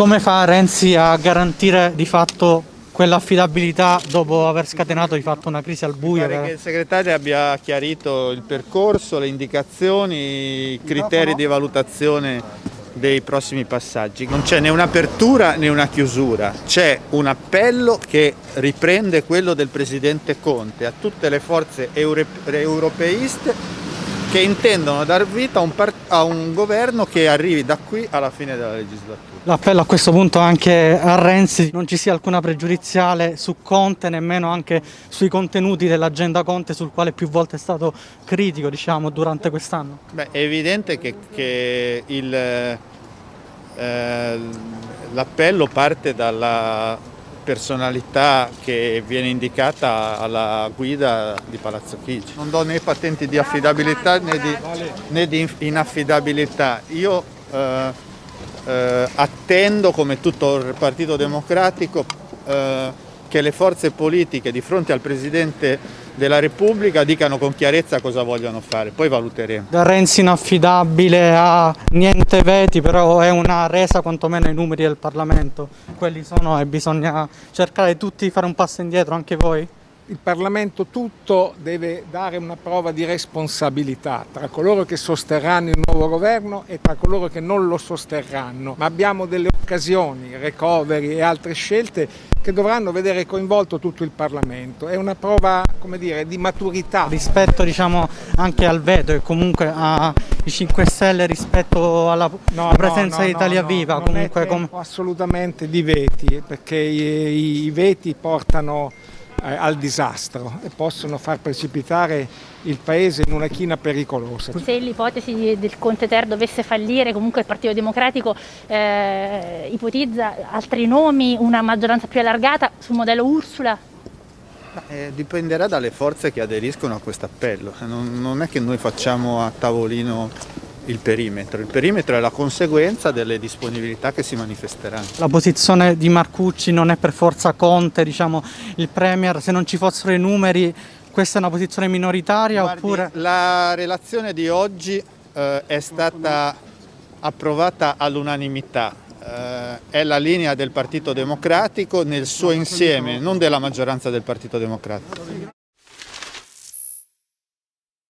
come fa Renzi a garantire di fatto quell'affidabilità dopo aver scatenato di fatto una crisi al buio? Pare che il segretario abbia chiarito il percorso, le indicazioni, i criteri di valutazione dei prossimi passaggi. Non c'è né un'apertura né una chiusura, c'è un appello che riprende quello del Presidente Conte a tutte le forze euro- europeiste che intendono dar vita a un, a un governo che arrivi da qui alla fine della legislatura. L'appello a questo punto anche a Renzi, non ci sia alcuna pregiudiziale su Conte, nemmeno anche sui contenuti dell'agenda Conte sul quale più volte è stato critico diciamo, durante quest'anno. Beh, è evidente che, che il, eh, l'appello parte dalla personalità che viene indicata alla guida di Palazzo Chigi. Non do né patenti di affidabilità né di, né di inaffidabilità. Io eh, eh, attendo, come tutto il Partito Democratico, eh, che le forze politiche di fronte al Presidente della Repubblica dicano con chiarezza cosa vogliono fare, poi valuteremo. Da Renzi inaffidabile a niente veti, però è una resa quantomeno ai numeri del Parlamento, quelli sono e bisogna cercare tutti di fare un passo indietro, anche voi? Il Parlamento tutto deve dare una prova di responsabilità tra coloro che sosterranno il nuovo governo e tra coloro che non lo sosterranno, ma abbiamo delle occasioni, recovery e altre scelte che dovranno vedere coinvolto tutto il Parlamento. È una prova come dire, di maturità. Rispetto diciamo, anche al veto e comunque ai 5 Stelle rispetto alla no, presenza no, no, di Italia Viva. comunque, com... assolutamente di veti, perché i, i veti portano al disastro e possono far precipitare il Paese in una china pericolosa. Se l'ipotesi del Conte Ter dovesse fallire, comunque il Partito Democratico eh, ipotizza altri nomi, una maggioranza più allargata sul modello Ursula? Eh, dipenderà dalle forze che aderiscono a questo appello, non, non è che noi facciamo a tavolino il perimetro. Il perimetro è la conseguenza delle disponibilità che si manifesteranno. La posizione di Marcucci non è per forza Conte, diciamo, il Premier, se non ci fossero i numeri, questa è una posizione minoritaria Guardi, oppure... La relazione di oggi eh, è stata approvata all'unanimità, eh, è la linea del Partito Democratico nel suo insieme, non della maggioranza del Partito Democratico.